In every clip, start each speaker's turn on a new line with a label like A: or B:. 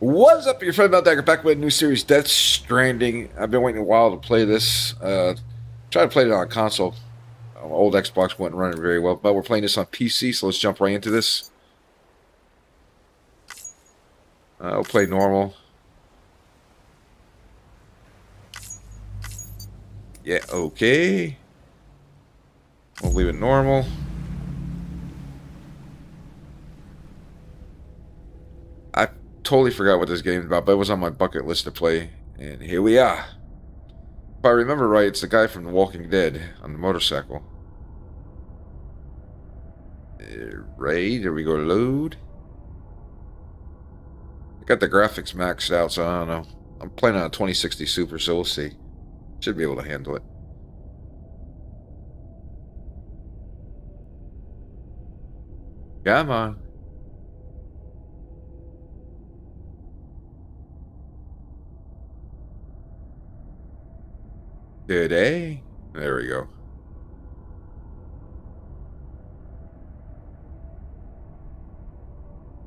A: What's up, your friend Dagger back with a new series, Death Stranding. I've been waiting a while to play this. Uh, try to play it on console. Uh, old Xbox wasn't running very well, but we're playing this on PC, so let's jump right into this. Uh, I'll play normal. Yeah, okay. We'll leave it normal. I totally forgot what this game's about, but it was on my bucket list to play, and here we are. If I remember right, it's the guy from The Walking Dead on the motorcycle. Uh, right, here we go, load. I got the graphics maxed out, so I don't know. I'm playing on a 2060 Super, so we'll see. Should be able to handle it. Come on. Today? There we go.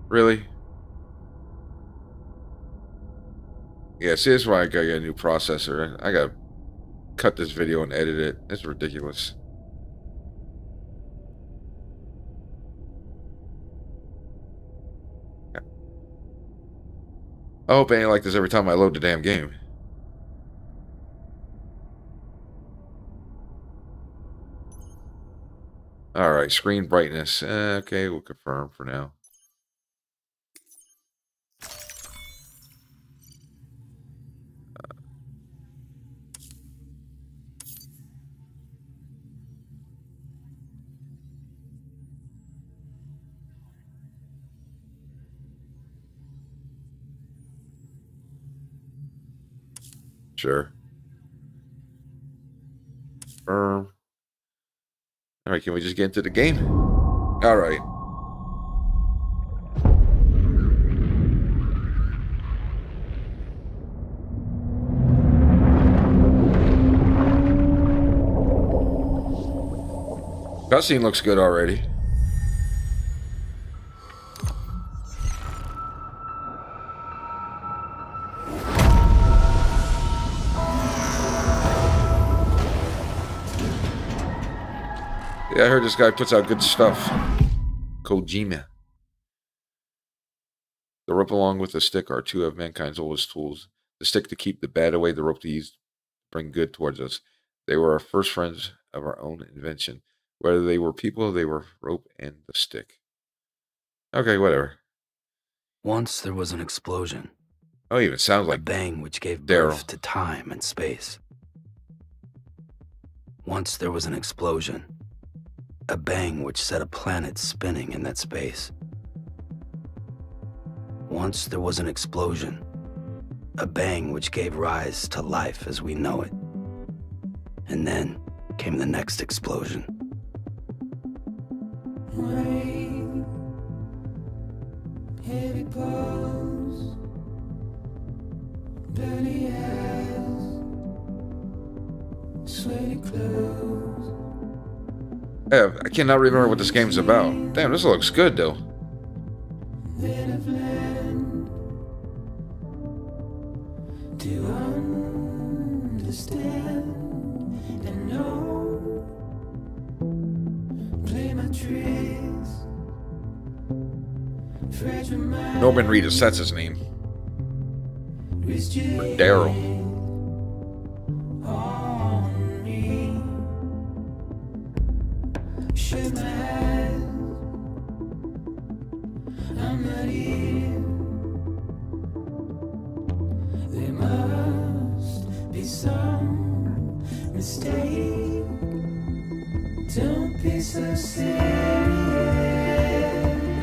A: Really? Yeah, see, that's why I gotta get a new processor. I gotta cut this video and edit it. It's ridiculous. I hope it ain't like this every time I load the damn game. Alright, screen brightness. Uh, okay, we'll confirm for now. Sure. All right, can we just get into the game? All right. Cutscene looks good already. Yeah, heard this guy puts out good stuff. Kojima. The rope along with the stick are two of mankind's oldest tools. The stick to keep the bad away, the rope to use to bring good towards us. They were our first friends of our own invention. Whether they were people, they were rope and the stick. Okay, whatever.
B: Once there was an explosion.
A: Oh, it even sounds like
B: A
A: like
B: bang which gave
A: Daryl.
B: birth to time and space. Once there was an explosion. A bang which set a planet spinning in that space. Once there was an explosion. A bang which gave rise to life as we know it. And then came the next explosion.
C: Rain, heavy blows, dirty eyes, sweaty clothes.
A: Yeah, I cannot remember what this game's about. Damn, this looks good though.
C: Then I've learned to understand and know. Play my tricks. Fragile mind.
A: Norman Reedus, that's his name. Daryl.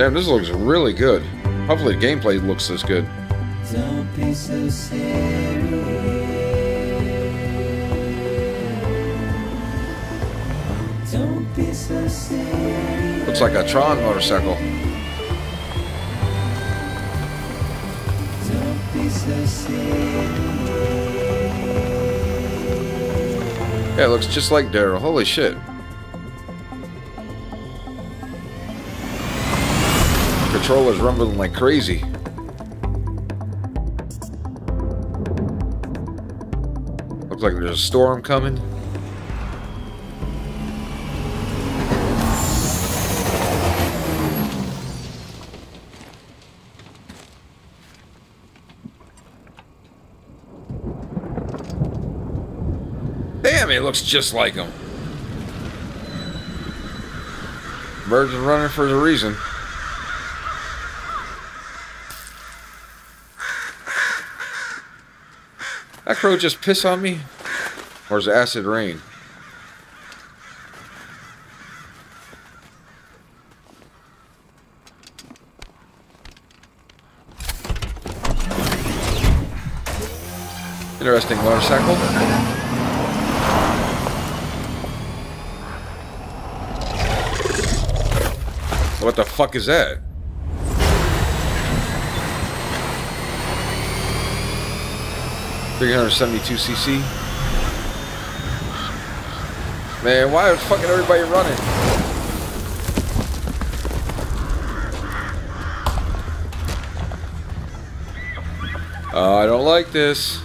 A: Damn, this looks really good. Hopefully the gameplay looks this good.
C: Don't be so serious. Don't be so serious.
A: Looks like a Tron motorcycle.
C: Don't be so serious.
A: Yeah, it looks just like Daryl. Holy shit. controller's rumbling like crazy. Looks like there's a storm coming. Damn, it looks just like him. Birds are running for a reason. Crow just piss on me? Or is acid rain? Interesting motorcycle. What the fuck is that? Three hundred seventy-two cc. Man, why is fucking everybody running? Oh, I don't like this.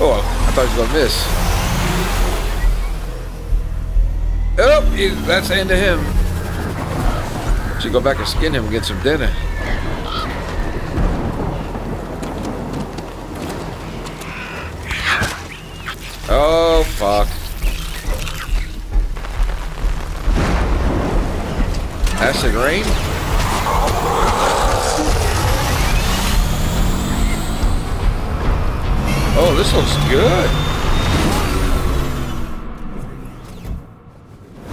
A: Oh, I thought you was gonna miss. Oh, he, that's the end of him. Should go back and skin him and get some dinner. Acid? Oh, this looks good.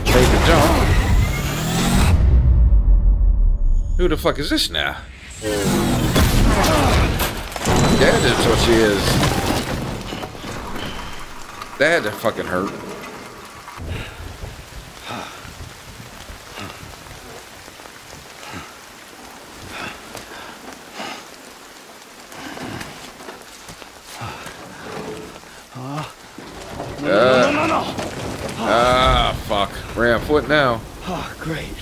A: Take the jump. Who the fuck is this now? Yeah, that's what she is. That had to fucking hurt.
B: No, no, no.
A: Ah, fuck. Ram foot now.
B: Oh, great.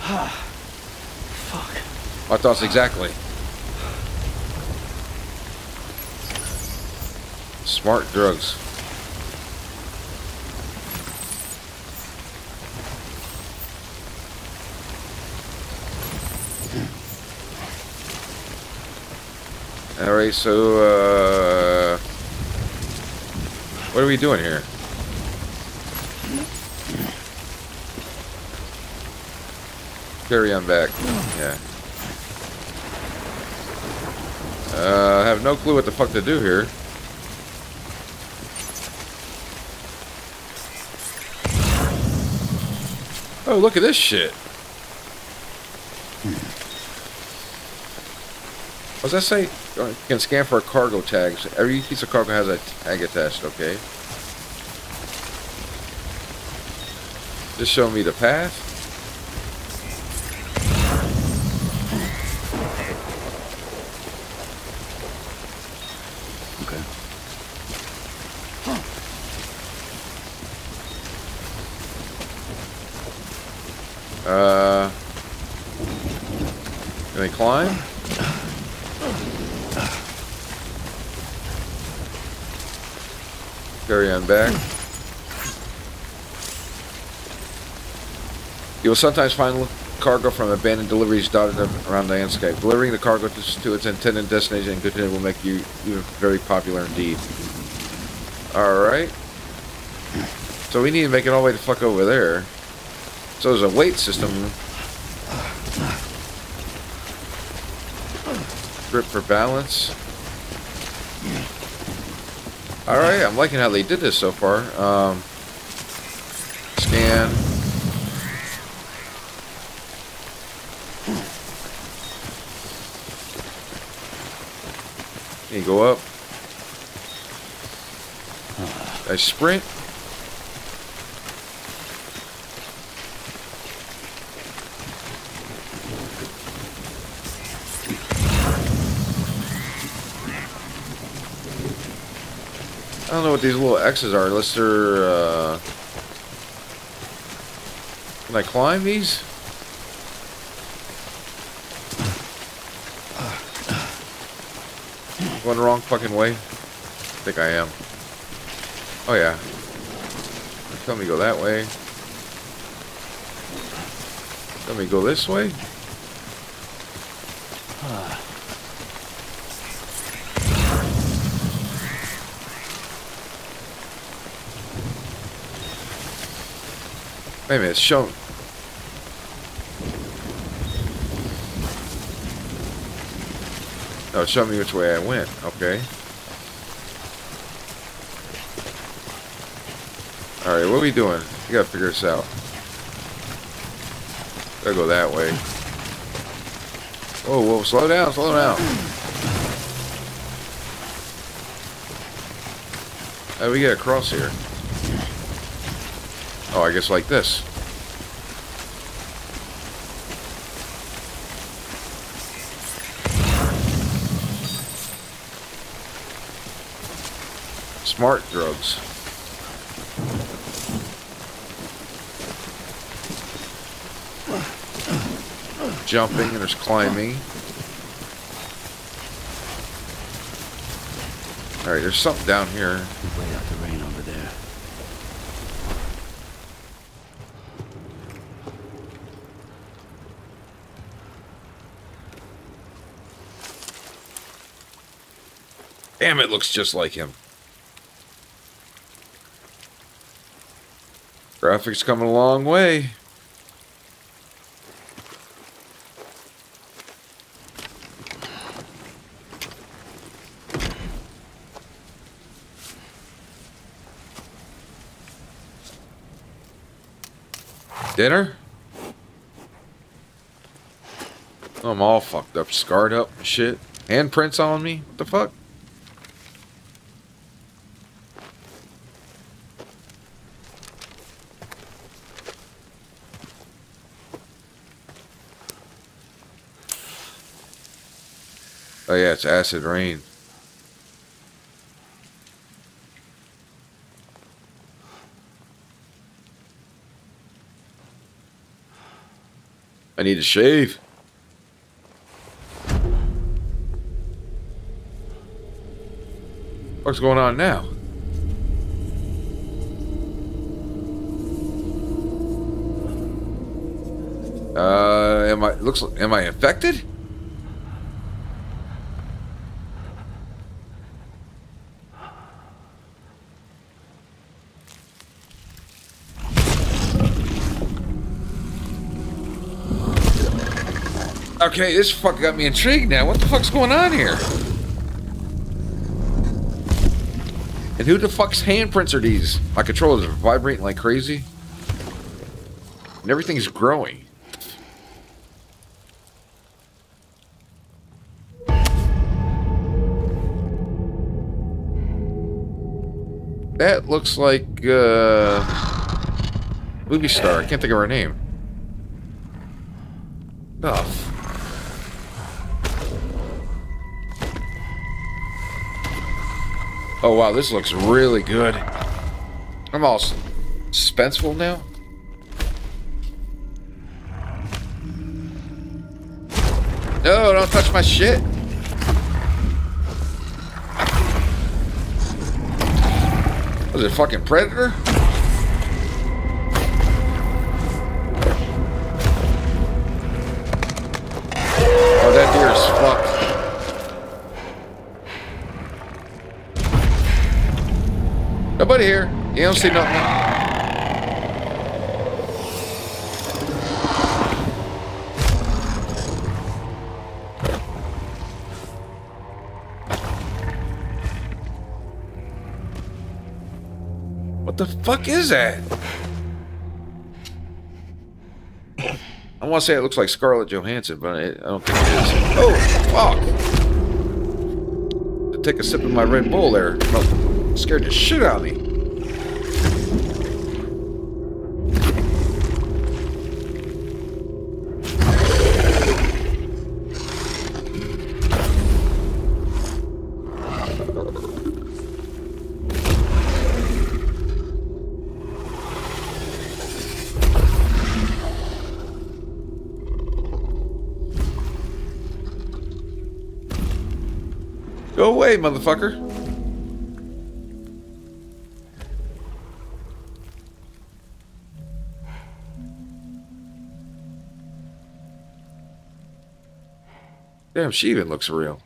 B: Ah, fuck.
A: My thoughts exactly. Smart drugs. All right, so uh, what are we doing here? Carry on back. Yeah. Uh, I have no clue what the fuck to do here. Oh, look at this shit. What's that say? You can scan for a cargo tags. Every piece of cargo has a tag attached, okay? Just show me the path.
B: Okay.
A: Uh, can I climb? Carry on back. You will sometimes find cargo from abandoned deliveries dotted around the landscape. Delivering the cargo to, to its intended destination and container will make you even very popular indeed. Alright. So we need to make it all the way the fuck over there. So there's a weight system. Grip for balance. Alright, I'm liking how they did this so far. Um, scan. Can you go up? I sprint. Know what these little X's are unless they're, uh... Can I climb these? Going the wrong fucking way? I think I am. Oh yeah. Tell me go that way. Tell me go this way. Wait a minute, show. No, show me which way I went. Okay. Alright, what are we doing? We gotta figure this out. Gotta go that way. Whoa, whoa, slow down, slow down. How do we get across here? Oh, I guess like this. Smart drugs. Jumping and there's climbing. Alright, there's something down here.
B: Wait out the rain over there.
A: Damn, it looks just like him. Graphics coming a long way. Dinner? I'm all fucked up, scarred up shit. Handprints on me? What the fuck? Yeah, it's acid rain. I need to shave. What's going on now? Uh, am I looks am I infected? Okay, this fuck got me intrigued now. What the fuck's going on here? And who the fuck's handprints are these? My controllers are vibrating like crazy. And everything's growing. That looks like, uh... Movie star. I can't think of her name. Oh, Oh wow, this looks really good. I'm all suspenseful now. No, don't touch my shit. Was it a fucking predator? You don't see nothing. What the fuck is that? I want to say it looks like Scarlett Johansson, but I, don't think it is. Oh, fuck! Take a sip of my Red Bull there. Scared the shit out of me. Go away, motherfucker. Damn, she even looks real.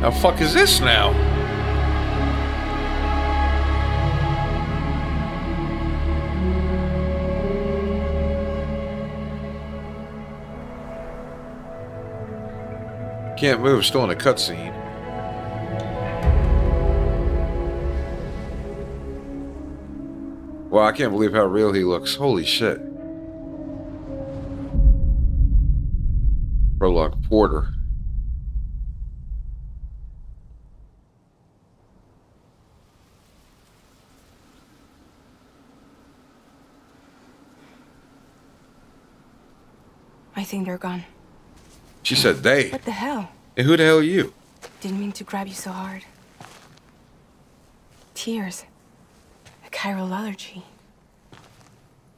A: How fuck is this now? Can't move, still in a cutscene. Wow, I can't believe how real he looks. Holy shit. Prologue Porter.
D: I think they're gone.
A: She said they.
D: What the hell?
A: And who the hell are you?
D: Didn't mean to grab you so hard. Tears. A chiral allergy.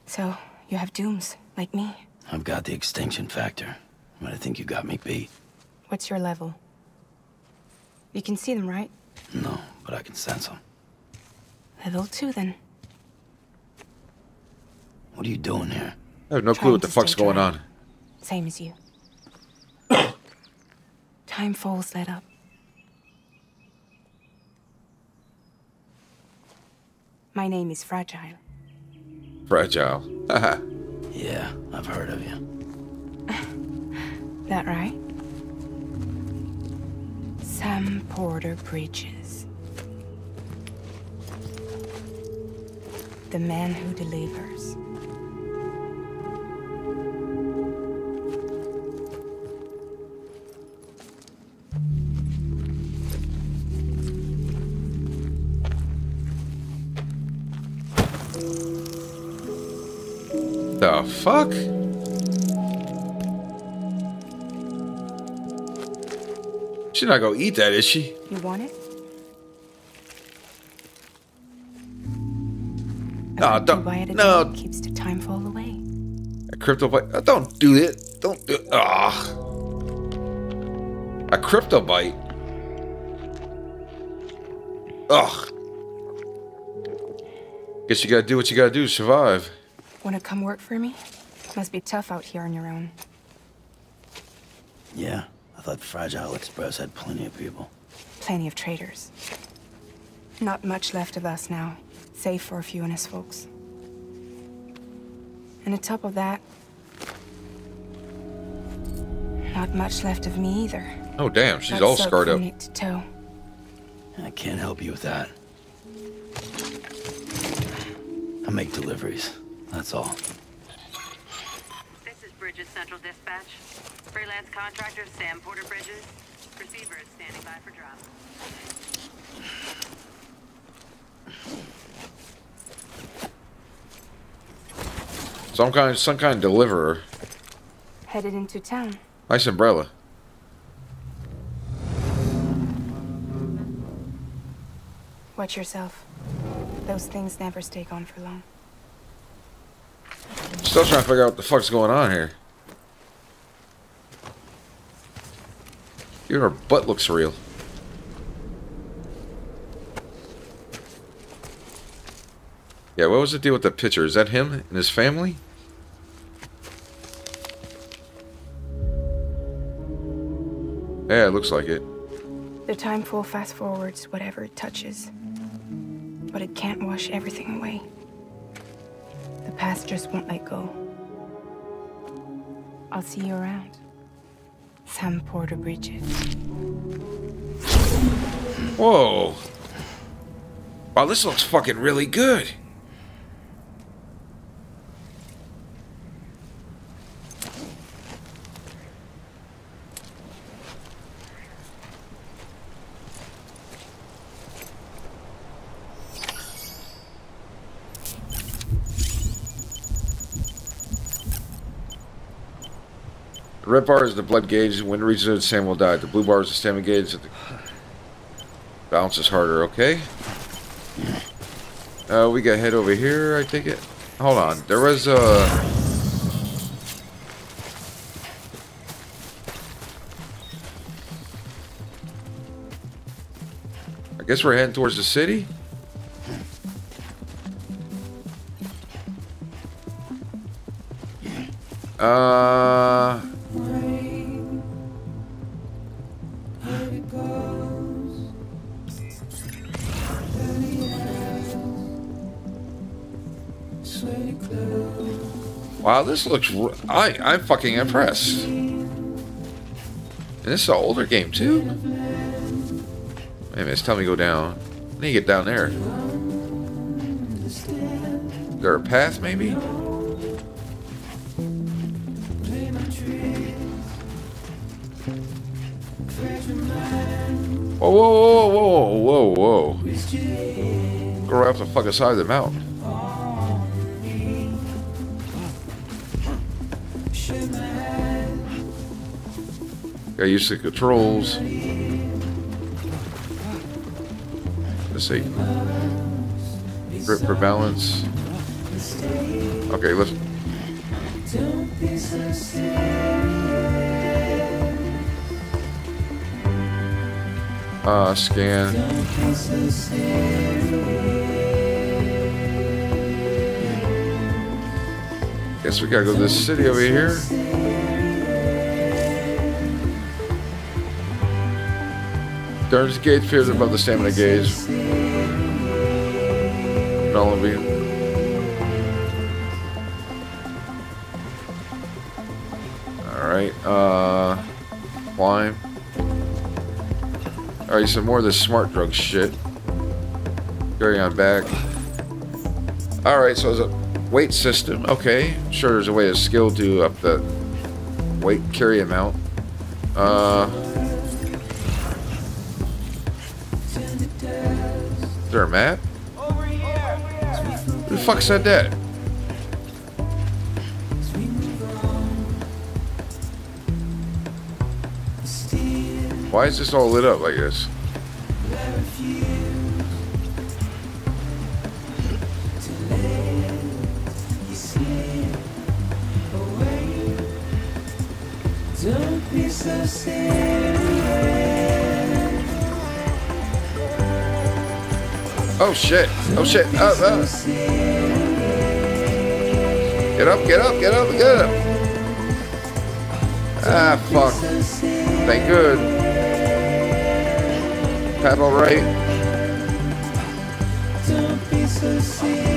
D: So, you have dooms, like me.
B: I've got the extinction factor, but I think you got me beat.
D: What's your level? You can see them, right?
B: No, but I can sense them.
D: Level two, then.
B: What are you doing here?
A: I have no
D: Trying
A: clue what the fuck's going
D: dry.
A: on.
D: Same as you. Time falls let up. My name is Fragile.
A: Fragile. Haha.
B: Yeah, I've heard of you.
D: That right? Sam Porter Bridges. The man who delivers.
A: Fuck? She's not gonna eat that, is she?
D: You want it? Two
A: don't-
D: at a
A: no.
D: time keeps the time fall away.
A: A cryptobiote. Oh, don't do it. Don't do it. Ah. A cryptobiote. Ugh. Guess you gotta do what you gotta do to survive.
D: Wanna come work for me? Must be tough out here on your own.
B: Yeah, I thought Fragile Express had plenty of people.
D: Plenty of traitors. Not much left of us now, save for a few honest folks. And on top of that, not much left of me either.
A: Oh damn, she's
D: Got
A: all
D: soaked
A: scarred
D: from
A: up.
D: neck to toe.
B: I can't help you with that. I make deliveries, that's all.
E: This is Bridges Central Dispatch. Freelance contractor Sam Porter Bridges. Receiver is standing by for drop.
A: Some kind, some kind of deliverer.
D: Headed into town.
A: Nice umbrella.
D: Watch yourself. Those things never stay gone for long.
A: Still trying to figure out what the fuck's going on here. Even her butt looks real. Yeah, what was the deal with the picture? Is that him and his family? Yeah, it looks like it.
D: The time fall fast forwards whatever it touches. But it can't wash everything away. Past just won't let go. I'll see you around. Sam Porter Bridges.
A: Whoa. Wow, this looks fucking really good. Red bar is the blood gauge. When it reaches it, Sam will die. The blue bar is the stamina gauge. The is harder, okay? Uh, we got head over here, I take it. Hold on. There was a... I guess we're heading towards the city. Uh, this looks. I I'm fucking impressed. And this is an older game too. Wait a minute, telling me go down. I need to get down there. Is there a path, maybe? Whoa, whoa, whoa, whoa, whoa, whoa. Go right off the fucking side of the mountain. Got used to the controls. Let's see. Grip for balance. Okay, let's. Uh, scan. Guess we gotta go to this city over here. Turns gauge appears above the stamina gauge. Melody. Alright, uh climb. Alright, some more of this smart drug shit. Carry on back. Alright, so there's a weight system. Okay. Sure there's a way to skill to up the weight carry amount. Uh fuck said that? Why is this all lit up like this? Oh shit! Oh shit! Up, up! Get up! Get up! Get up! Get up! Ah, fuck! Thank good. Paddle right.
C: Don't be so serious.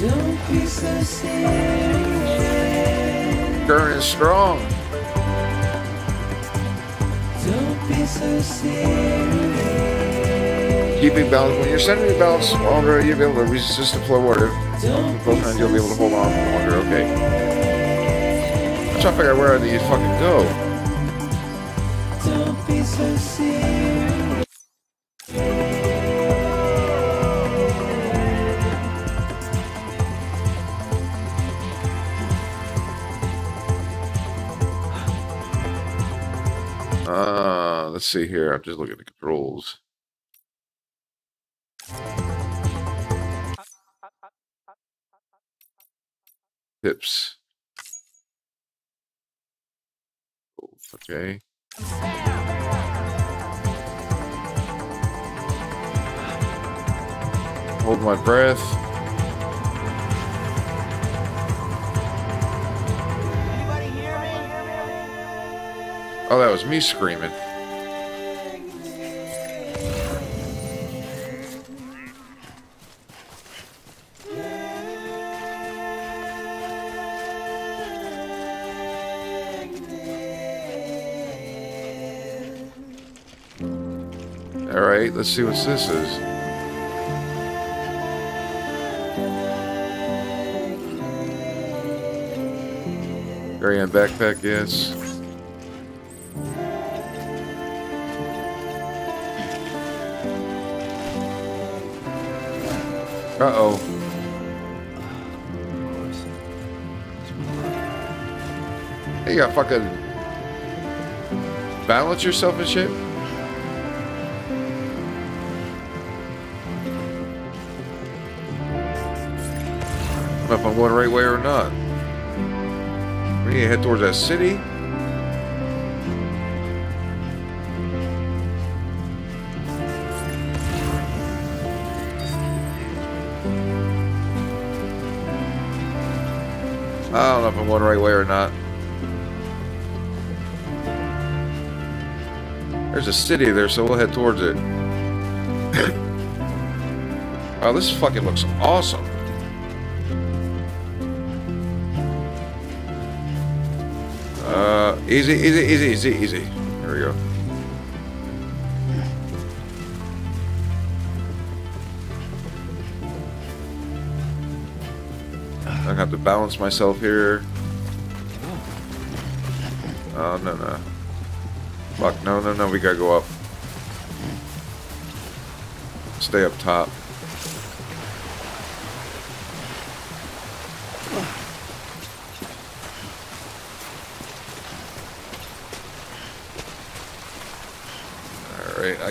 C: Don't.
A: Current is strong.
C: Don't be so serious.
A: Keeping balance. When you're centering your balance longer, you'll be able to resist the flow water. Both times you'll be able to hold on longer. Okay. I'm trying to figure out where these fucking go.
C: Don't.
A: Uh, let's see here. I'm just looking at the controls. Tips. Oh, Okay. Hold my breath. Oh, that was me screaming. All right, let's see what this is. Carry on backpack, yes. Uh oh. Hey, you got fucking. balance yourself and shit? I don't know if I'm going the right way or not. We need to head towards that city. I don't know if I'm going the right way or not. There's a city there, so we'll head towards it. wow, this fucking looks awesome. Easy, easy, easy, easy, easy. There we go. I have to balance myself here. Oh, no, no. Fuck, no, no, no, we gotta go up. Stay up top.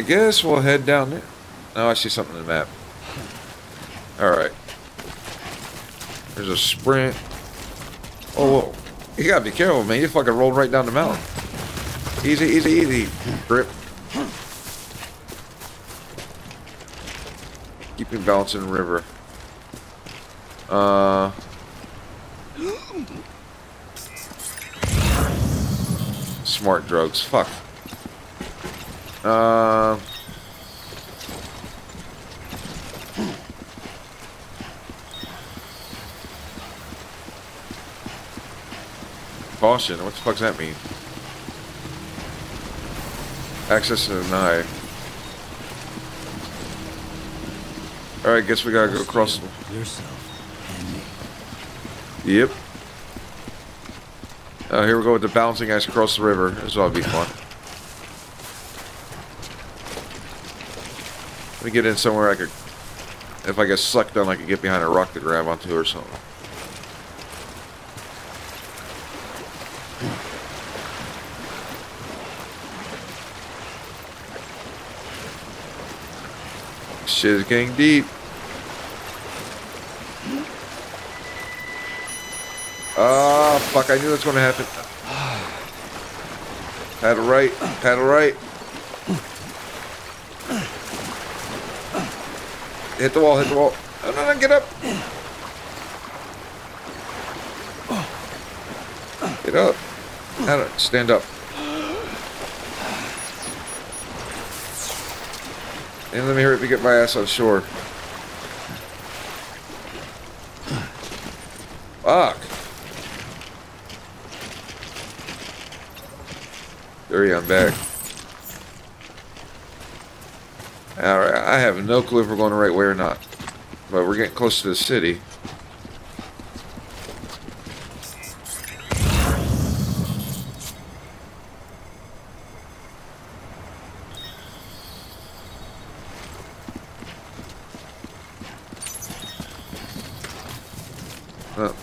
A: Guess we'll head down there. Oh, I see something in the map. Alright. There's a sprint. Oh, whoa. You gotta be careful, man. You fucking rolled right down the mountain. Easy, easy, easy. Grip. Keep me balancing the river. Uh. Smart drugs. Fuck. Uh. Caution. What the fuck does that mean? Access denied. Alright, guess we gotta go across.
B: Yourself and me.
A: Yep. Uh, here we go with the bouncing ice across the river. This ought to be fun. Let me get in somewhere I could... If I get sucked down, I could get behind a rock to grab onto or something. Shit is getting deep. Ah, fuck, I knew that's gonna happen. Paddle right, paddle right. Hit the wall, hit the wall. No, no, no, get up. Get up. Stand up. And let me hurry up and get my ass on shore. Fuck. There I'm back. Alright, I have no clue if we're going the right way or not. But we're getting close to the city. Oh.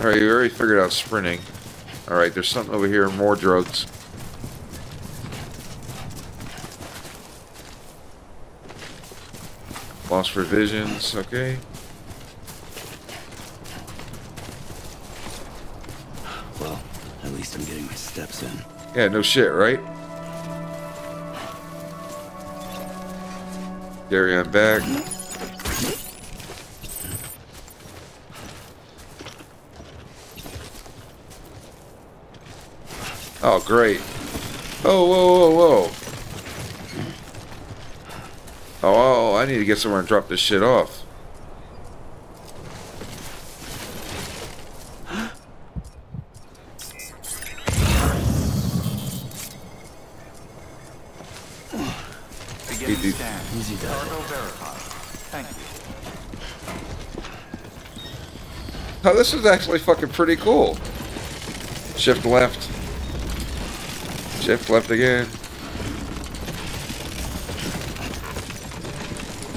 A: Alright, you already figured out sprinting. Alright, there's something over here, more drugs. Lost provisions, okay.
B: Well, at least I'm getting my steps in.
A: Yeah, no shit, right? Gary, I'm back. Great. Oh, whoa, whoa, whoa. Oh, oh, oh, I need to get somewhere and drop this shit off. Easy.
B: Easy.
F: Cargo verified. Thank you.
A: Oh, this is actually fucking pretty cool. Shift left. Shift left again.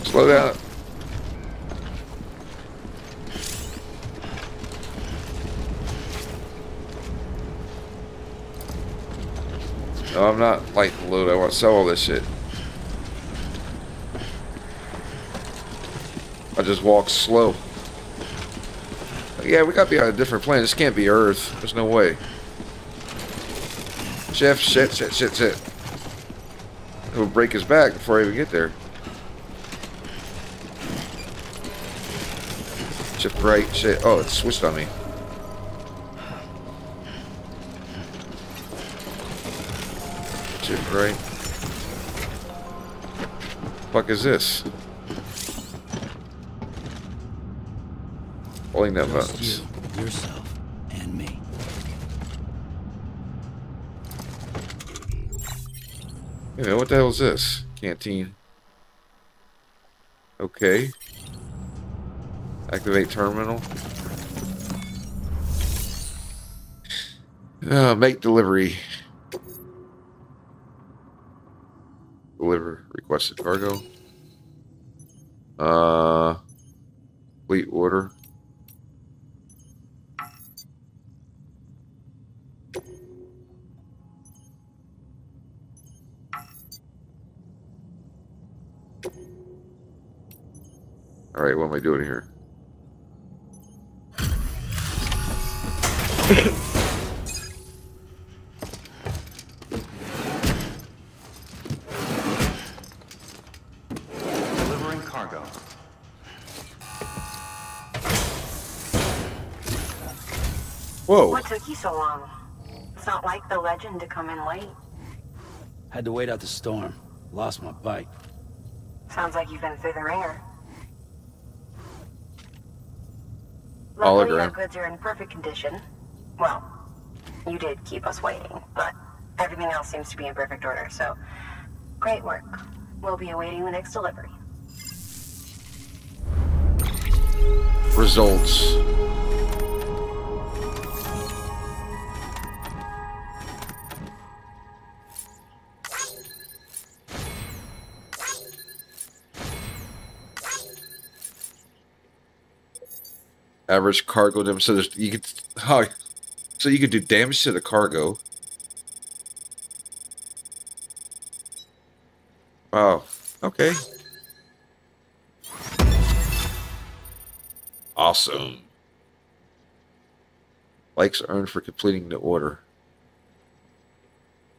A: Slow down. No, I'm not like loot. I want to sell all this shit. I just walk slow. Yeah, we gotta be on a different planet. This can't be Earth. There's no way. Chef, shit, shit, shit, shit. He'll break his back before I even get there. Shift right, shit. Oh, it switched on me. Shift right. Fuck is this? Holding that
B: Just
A: What the hell is this? Canteen. Okay. Activate terminal. Uh, make delivery. Deliver requested cargo. Uh, I doing here?
F: Delivering cargo.
A: Whoa!
G: What took you so long? It's not like the legend to come in late.
B: Had to wait out the storm. Lost my bike.
G: Sounds like you've been through the ringer.
A: Hologram.
G: goods are in perfect condition. Well, you did keep us waiting, but everything else seems to be in perfect order, so great work. We'll be awaiting the next delivery.
A: Results. Average cargo damage. So there's you could oh, so you could do damage to the cargo. Wow. Okay. Awesome. Likes earned for completing the order.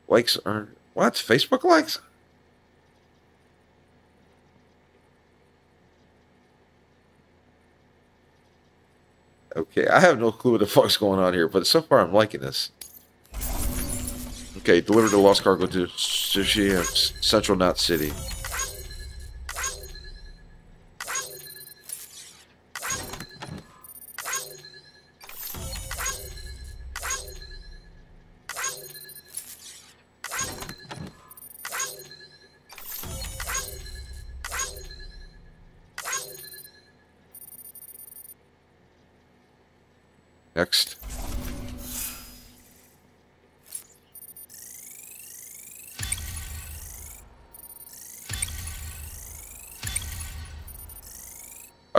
A: Likes earned. What? Facebook likes? Okay, I have no clue what the fuck's going on here, but so far I'm liking this. Okay, deliver the lost cargo to Sushi Central Knot City.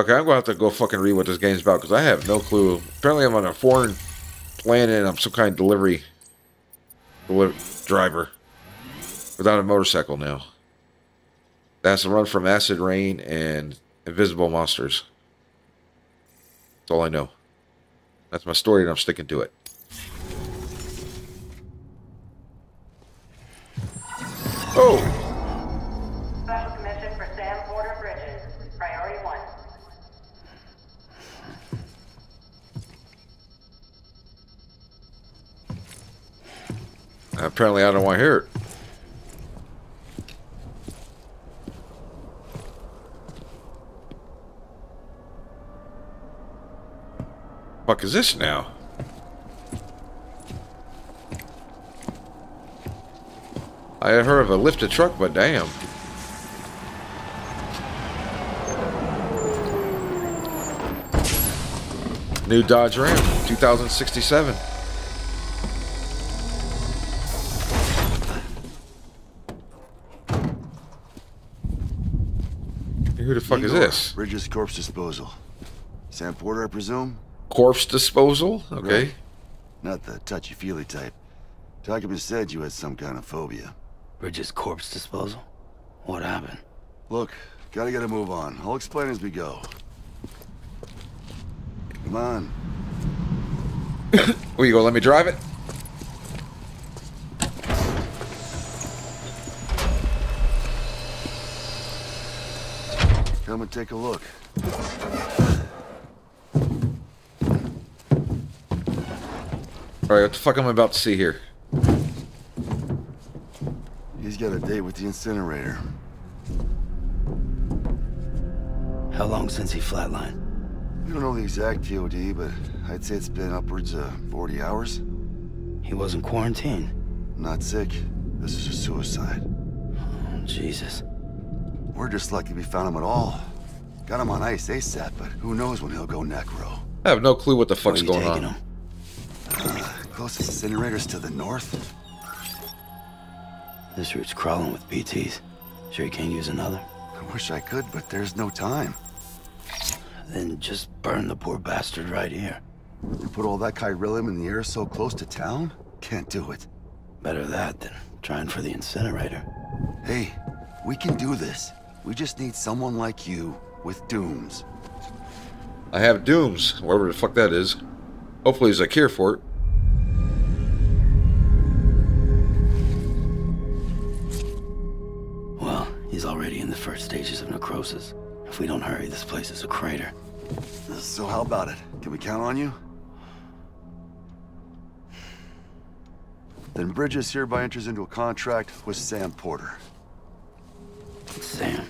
A: Okay, I'm gonna have to go fucking read what this game's about because I have no clue. Apparently, I'm on a foreign planet and I'm some kind of delivery deli- driver without a motorcycle now. That's a run from acid rain and invisible monsters. That's all I know. That's my story, and I'm sticking to it. Apparently I don't want to hear it. Fuck is this now? I heard of a lifted truck, but damn. New Dodge Ram, 2067. Who the fuck is this?
H: Bridges Corpse Disposal. Sam Porter, I presume?
A: Corpse disposal? Okay.
H: Right. Not the touchy-feely type. Document said you had some kind of phobia.
B: Bridges corpse disposal? What happened?
H: Look, gotta get a move on. I'll explain as we go. Come on.
A: Where you go? Let me drive it.
H: Come and take a look.
A: All right, what the fuck am I about to see here?
H: He's got a date with the incinerator.
B: How long since he flatlined?
H: We don't know the exact TOD, but I'd say it's been upwards of 40 hours.
B: He wasn't quarantined.
H: Not sick. This is a suicide.
B: Oh, Jesus.
H: We're just lucky we found him at all. Got him on ice ASAP, but who knows when he'll go necro.
A: I have no clue what the fuck's going
B: taking
A: on.
B: him?
H: Uh, Closest incinerators to the north?
B: This route's crawling with BTs. Sure you can't use another?
H: I wish I could, but there's no time.
B: Then just burn the poor bastard right here.
H: You put all that chiralium in the air so close to town? Can't do it.
B: Better that than trying for the incinerator.
H: Hey, we can do this. We just need someone like you with dooms.
A: I have Dooms, wherever the fuck that is. Hopefully, there's a cure for it.
B: Well, he's already in the first stages of necrosis. If we don't hurry, this place is a crater.
H: So how about it? Can we count on you? Then Bridges hereby enters into a contract with Sam Porter.
B: Sam.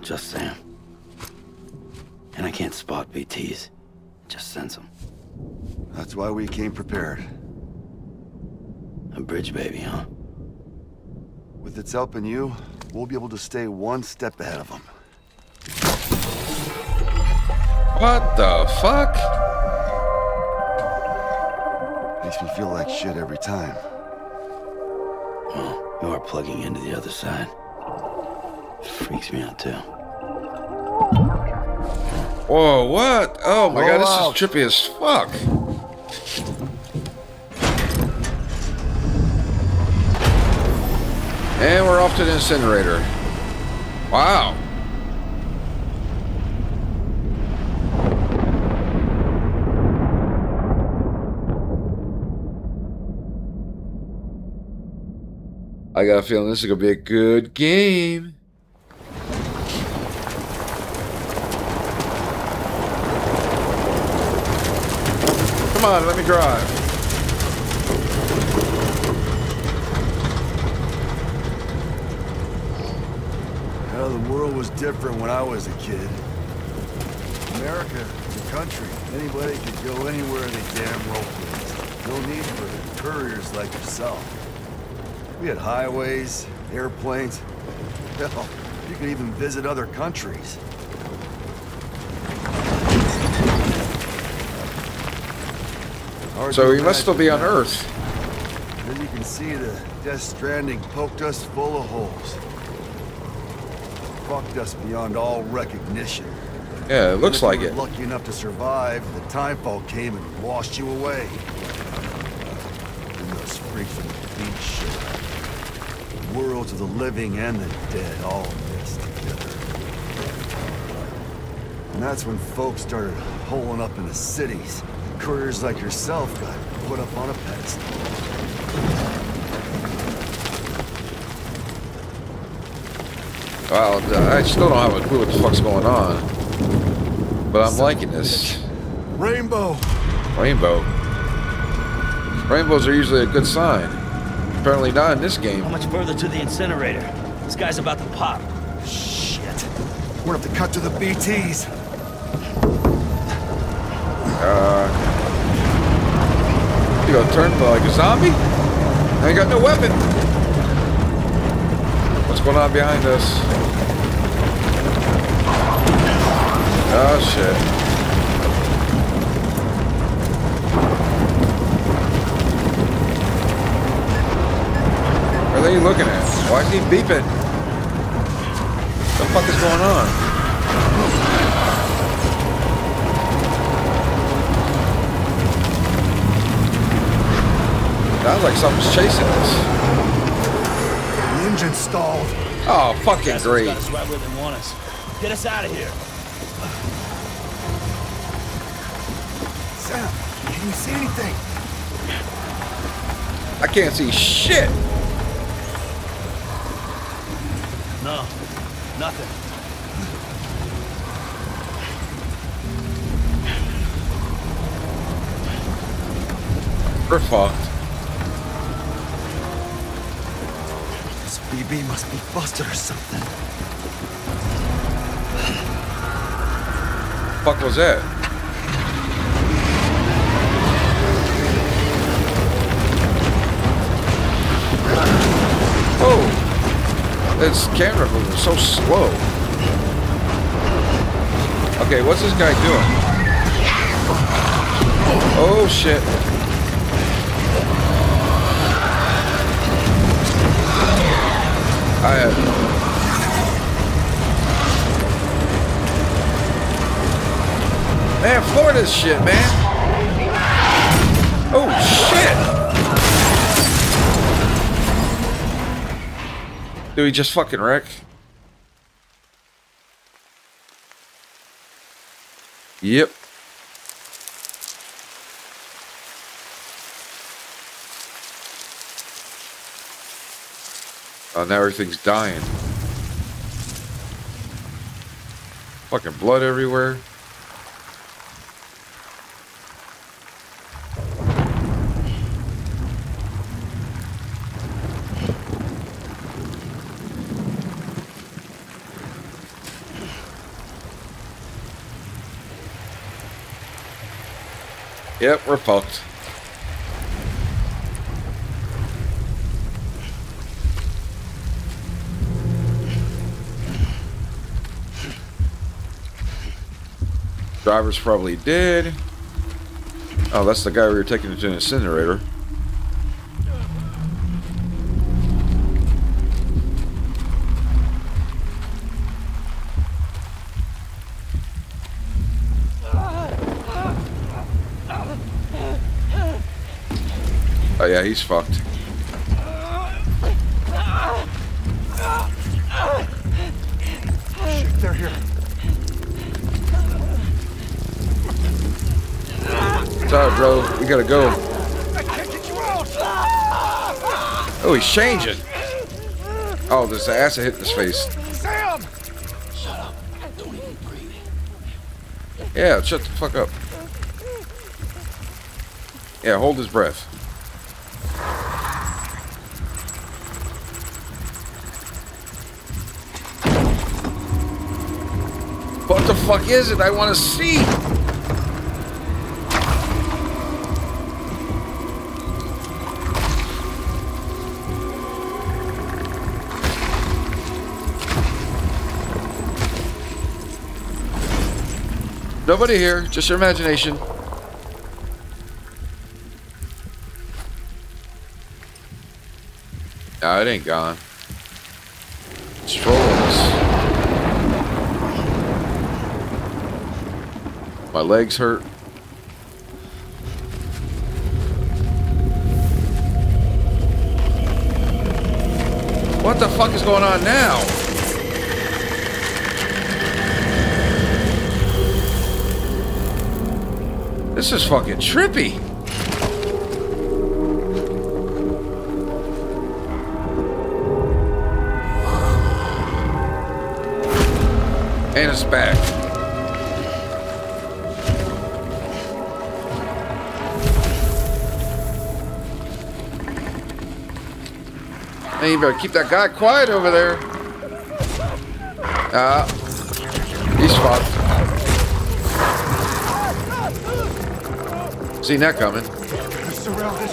B: Just Sam. And I can't spot BTs. Just sense them.
H: That's why we came prepared.
B: A bridge baby, huh?
H: With its help and you, we'll be able to stay one step ahead of them.
A: What the fuck?
H: Makes me feel like shit every time.
B: Well, you are plugging into the other side. Freaks me out too.
A: Whoa, what? Oh my god,
H: Roll
A: this
H: out.
A: is trippy as fuck. And we're off to the incinerator. Wow. I got a feeling this is going to be a good game. Come on, let me drive.
H: Hell, the world was different when I was a kid. America, the country, anybody could go anywhere they damn well pleased. No need for couriers like yourself. We had highways, airplanes. Hell, you could even visit other countries.
A: So he must still be on. Earth.
H: Then you can see the Death Stranding poked us full of holes. Fucked us beyond all recognition.
A: Yeah, it looks like it.
H: Lucky enough to survive, the timefall came and washed you away. And those freaks from the beach shit. The worlds of the living and the dead all mixed together. And that's when folks started holing up in the cities. Couriers like yourself got put up on a pedestal.
A: Well, uh, I still don't have a clue what the fuck's going on. But I'm liking this.
H: Rainbow!
A: Rainbow. Rainbows are usually a good sign. Apparently not in this game.
I: How much further to the incinerator? This guy's about to pop.
H: Shit. We're gonna have to cut to the BTs.
A: Uh, You gonna turn like a zombie? I ain't got no weapon. What's going on behind us? Oh shit. What are they looking at? Why is he beeping? What the fuck is going on? Like something's chasing us.
H: The engine stalled.
A: Oh, fucking
I: Assholes
A: great.
I: got us right where they want us. Get us out of here.
H: Sam, can you see anything?
A: I can't see shit.
I: No, nothing.
A: We're fucked.
H: BB must be busted or something.
A: fuck was that? Oh, this camera moving so slow. Okay, what's this guy doing? Oh shit. I Man, floor this shit, man. Oh shit. Do we just fucking wreck? Yep. Oh, now everything's dying. Fucking blood everywhere. Yep, we're fucked. Driver's probably dead. Oh, that's the guy we were taking to an incinerator. Oh yeah, he's fucked.
H: Shit, they're here.
A: Up, bro? We gotta go. Oh, he's changing. Oh, the acid hitting his face.
H: Sam! Shut up. Don't even breathe.
A: Yeah, shut the fuck up. Yeah, hold his breath. What the fuck is it? I want to see. Nobody here, just your imagination. It ain't gone. It's trolling us. My legs hurt. What the fuck is going on now? This is fucking trippy. And it's back. Man, you better keep that guy quiet over there. Ah, he's fucked. Seen that coming.
H: Surrounded.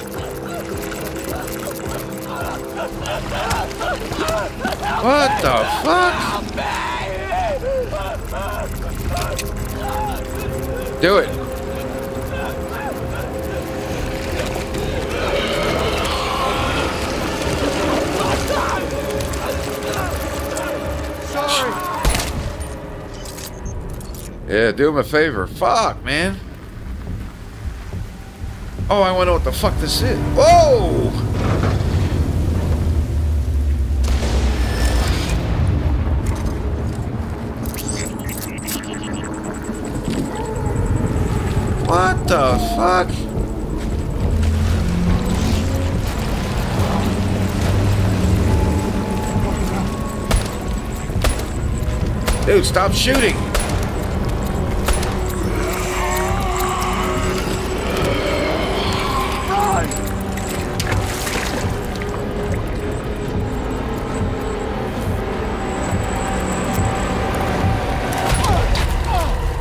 A: What the fuck? Do it.
H: Sorry!
A: Yeah, do him a favor. Fuck, man. Oh, I want to know what the fuck this is. Whoa! What the fuck? Dude, stop shooting!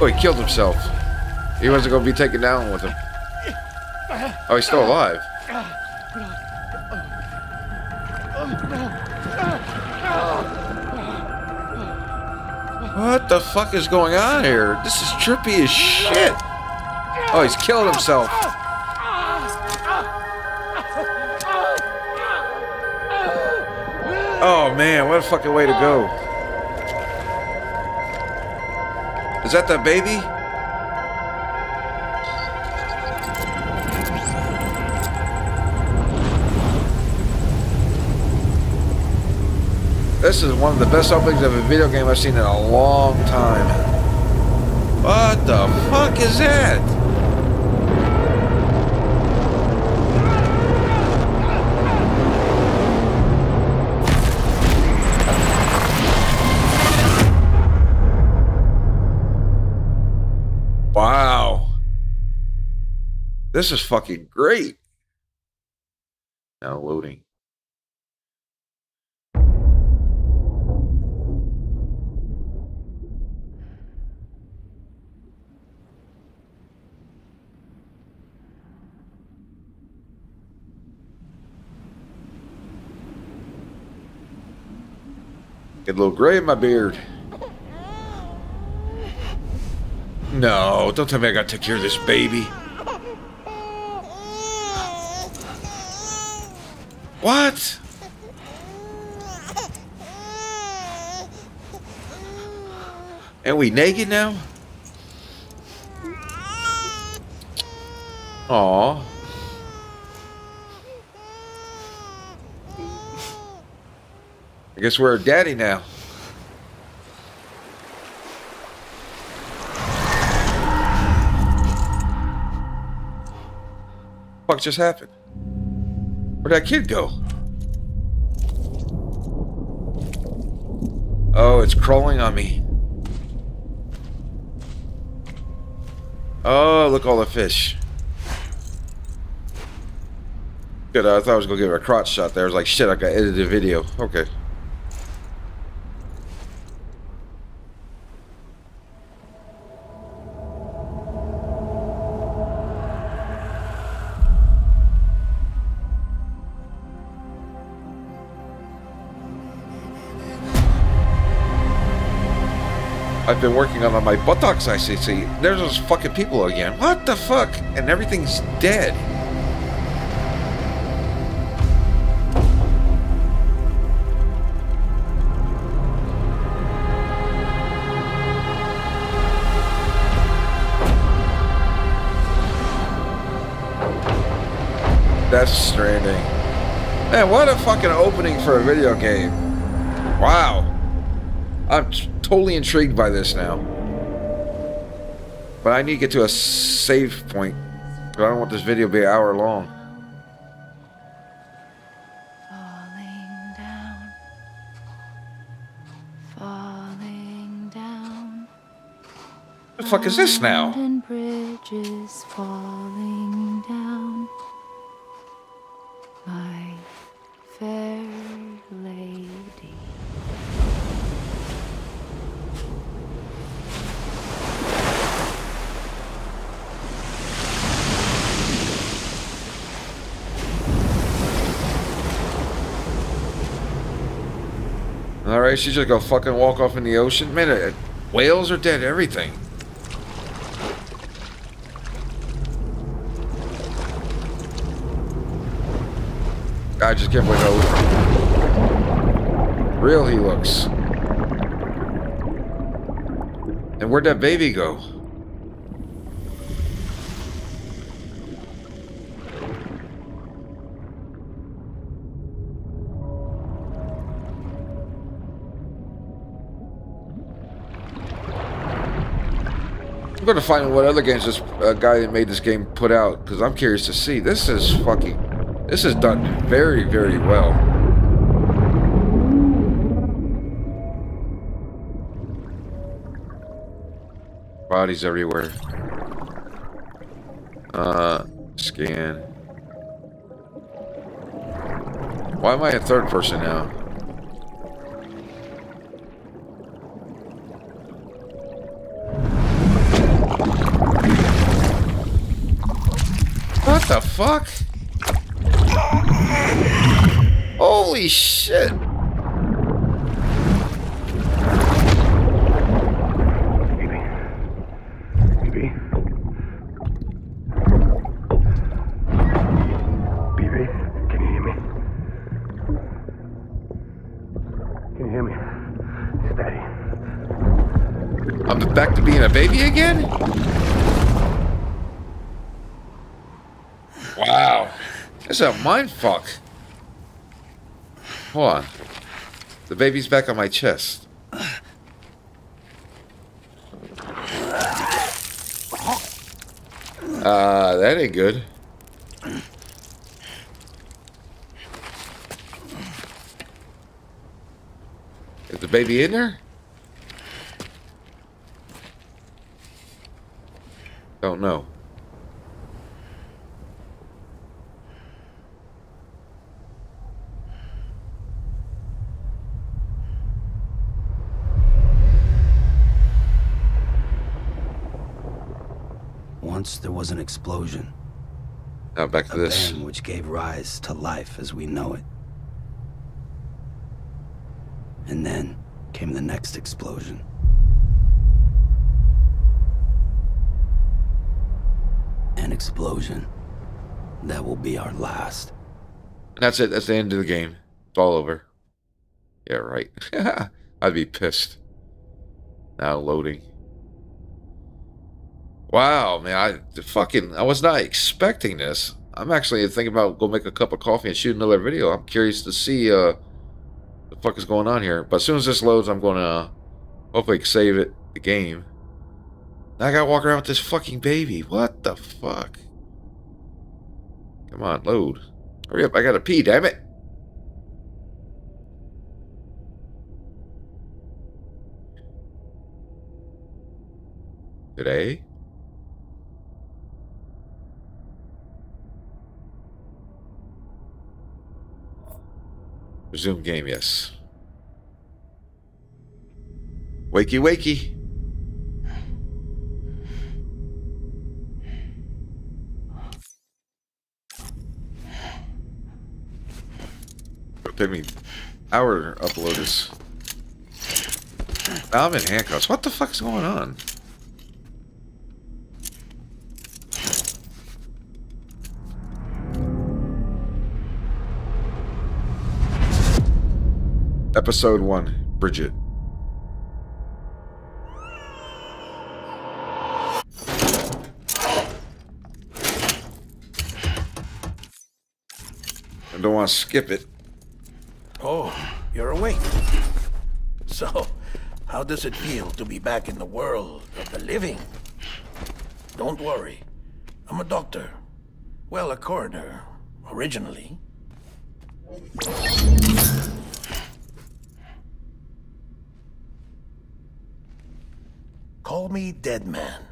A: Oh, he killed himself. He wasn't going to be taken down with him. Oh, he's still alive. What the fuck is going on here? This is trippy as shit. Oh, he's killed himself. Oh man, what a fucking way to go. Is that the baby? This is one of the best openings of a video game I've seen in a long time. What the fuck is that? This is fucking great. Now loading. Get a little gray in my beard. No, don't tell me I gotta take care of this baby. What? And we naked now? Aw. I guess we're a daddy now. What just happened? Where'd that kid go? Oh, it's crawling on me. Oh, look all the fish. Good, I thought I was gonna give it a crotch shot there. I was like, shit, I got edited the video. Okay. Been working on on my buttocks, I see. see. There's those fucking people again. What the fuck? And everything's dead. That's stranding. Man, what a fucking opening for a video game. Wow. I'm totally intrigued by this now. But I need to get to a save point. I don't want this video to be an hour long.
J: Falling down, falling down.
A: What the fuck is this now? Alright, she's just gonna fucking walk off in the ocean. Man, uh, whales are dead, everything. I just can't believe how real he looks. And where'd that baby go? I'm gonna find what other games this uh, guy that made this game put out because I'm curious to see. This is fucking. This is done very, very well. Bodies everywhere. Uh, scan. Why am I a third person now?
K: It's Daddy.
A: I'm back to being a baby again? Wow. That's a mind fuck. Hold on. The baby's back on my chest. Uh, that ain't good. Is the baby in there? Don't know.
B: Once there was an explosion.
A: Now back to
B: a
A: this.
B: bang which gave rise to life as we know it. And then came the next explosion. An explosion that will be our last.
A: And that's it. That's the end of the game. It's all over. Yeah, right. I'd be pissed. Now loading. Wow, man, I fucking I was not expecting this. I'm actually thinking about go make a cup of coffee and shoot another video. I'm curious to see uh the fuck is going on here. But as soon as this loads, I'm gonna hopefully save it the game. Now I gotta walk around with this fucking baby. What the fuck? Come on, load. Hurry up, I gotta pee, damn it. Today? Resume game, yes. Wakey, wakey. It'll take me hour upload this. I'm in handcuffs. What the fuck's going on? Episode 1 Bridget. I don't want to skip it.
L: Oh, you're awake. So, how does it feel to be back in the world of the living? Don't worry. I'm a doctor. Well, a coroner, originally. Call me Deadman.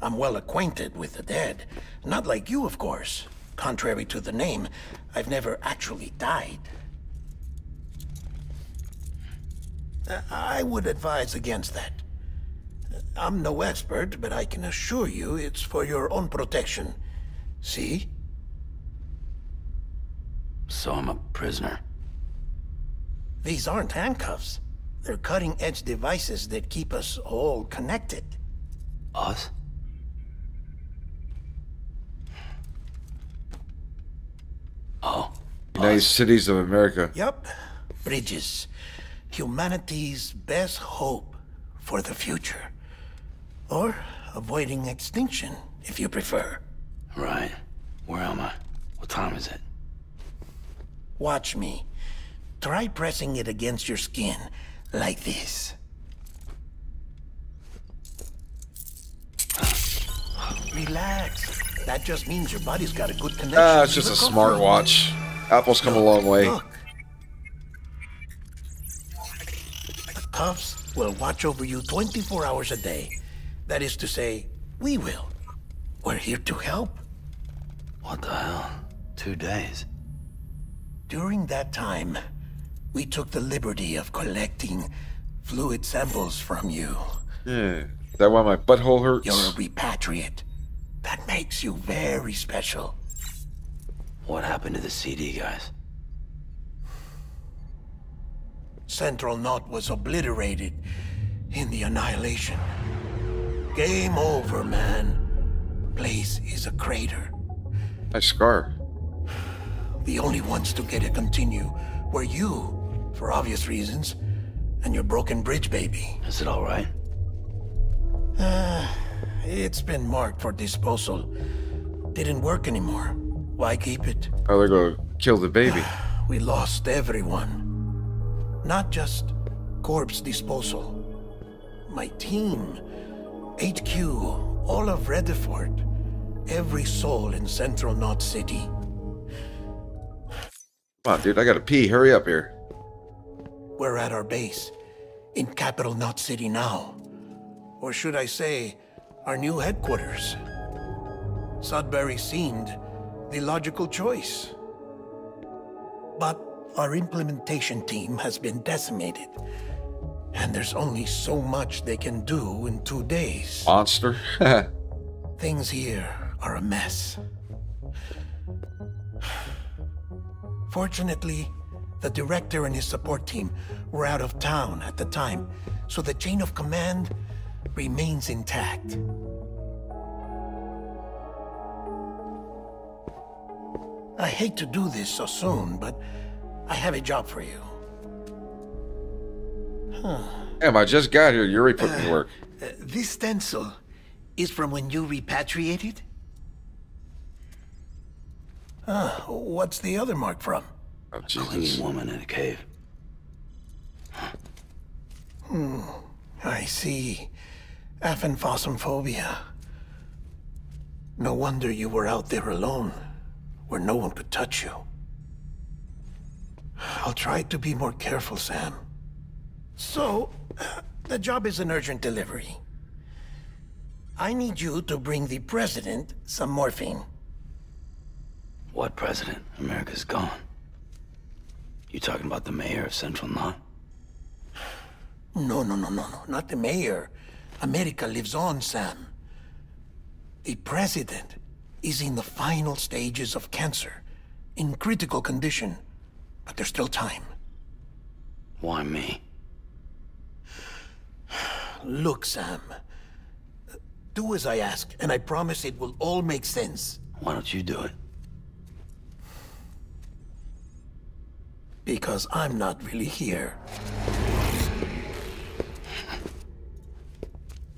L: I'm well acquainted with the dead. Not like you, of course. Contrary to the name, I've never actually died. I would advise against that. I'm no expert, but I can assure you it's for your own protection. See?
B: So I'm a prisoner.
L: These aren't handcuffs. They're cutting-edge devices that keep us all connected.
B: Us? Oh.
A: United Cities of America.
L: Yup. Bridges. Humanity's best hope for the future. Or avoiding extinction, if you prefer.
B: Right. Where am I? What time is it?
L: Watch me. Try pressing it against your skin, like this. Relax. That just means your body's got a good connection.
A: Ah, it's just a
L: the comfort.
A: smartwatch. Apple's come a long way.
L: Look. The cuffs will watch over you 24 hours a day. That is to say, we will. We're here to help.
B: What the hell? Two days.
L: During that time, we took the liberty of collecting fluid samples from you.
A: Yeah. Is that why my butthole hurts?
L: You're a repatriate. That makes you very special.
B: What happened to the CD guys?
L: Central Knot was obliterated in the annihilation. Game over, man. Place is a crater.
A: Nice scar.
L: The only ones to get it continue were you, for obvious reasons, and your broken bridge baby.
B: Is it all right?
L: Uh, it's been marked for disposal. Didn't work anymore. Why keep it?
A: Oh, they're gonna kill the baby.
L: We lost everyone. Not just corpse disposal. My team, HQ, all of Redefort, every soul in Central Knot City.
A: Come on, dude. I gotta pee. Hurry up here.
L: We're at our base, in Capital Knot City now. Or should I say, our new headquarters. Sudbury seemed the logical choice. But our implementation team has been decimated. And there's only so much they can do in two days.
A: Monster.
L: Things here are a mess. Fortunately, the director and his support team were out of town at the time, so the chain of command remains intact. I hate to do this so soon, but I have a job for you.
A: Damn, I just got here. Yuri put me to work.
L: Uh, this stencil is from when you repatriated? Ah, what's the other mark from?
A: Oh,
B: Clinging
A: Jesus.
B: woman in a cave.
L: Hmm, I see. Aphenphosmphobia. No wonder you were out there alone, where no one could touch you. I'll try to be more careful, Sam. So, uh, the job is an urgent delivery. I need you to bring the president some morphine.
B: What president? America's gone. You talking about the mayor of Central Knot?
L: No, no, no, no, no, not the mayor. America lives on, Sam. The president is in the final stages of cancer, in critical condition, but there's still time.
B: Why me?
L: Look, Sam. Do as I ask, and I promise it will all make sense.
B: Why don't you do it?
L: Because I'm not really here.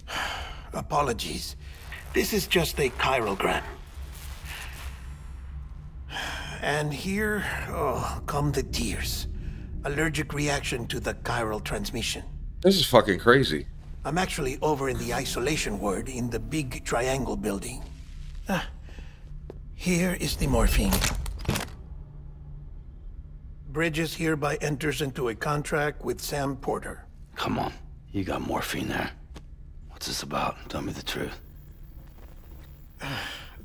L: Apologies. This is just a chiralgram. And here, oh, come the tears. Allergic reaction to the chiral transmission.
A: This is fucking crazy.
L: I'm actually over in the isolation ward in the big triangle building. Ah, here is the morphine. Bridges hereby enters into a contract with Sam Porter.
B: Come on. You got morphine there. What's this about? Tell me the truth.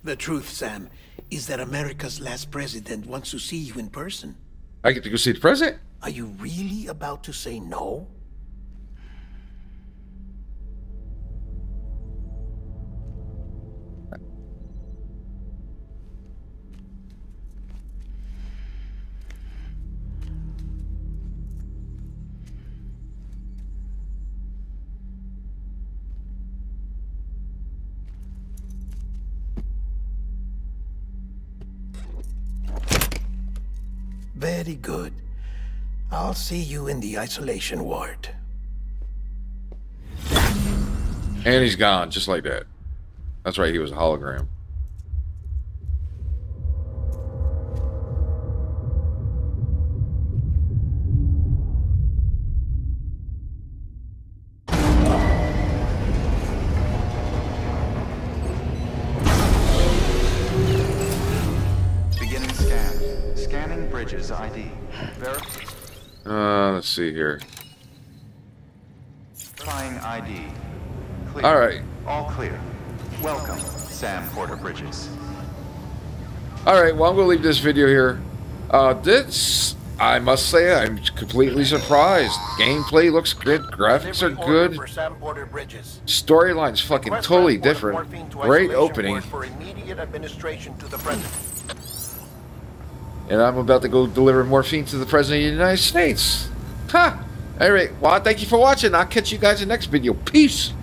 L: The truth, Sam, is that America's last president wants to see you in person.
A: I get to go see the president?
L: Are you really about to say no? Good. I'll see you in the isolation ward.
A: And he's gone, just like that. That's right, he was a hologram. Let's see here.
F: Verifying ID. Clear.
A: All right.
F: All clear. Welcome, Sam Porter Bridges.
A: All right, well, I'm going to leave this video here. Uh, this, I must say, I'm completely surprised. Gameplay looks good, graphics are good,
L: For Sam Porter Bridges.
A: storyline's fucking totally different. Great opening.
L: For immediate administration to the president.
A: And I'm about to go deliver morphine to the President of the United States. Ha! All right, well, thank you for watching. I'll catch you guys in the next video. Peace!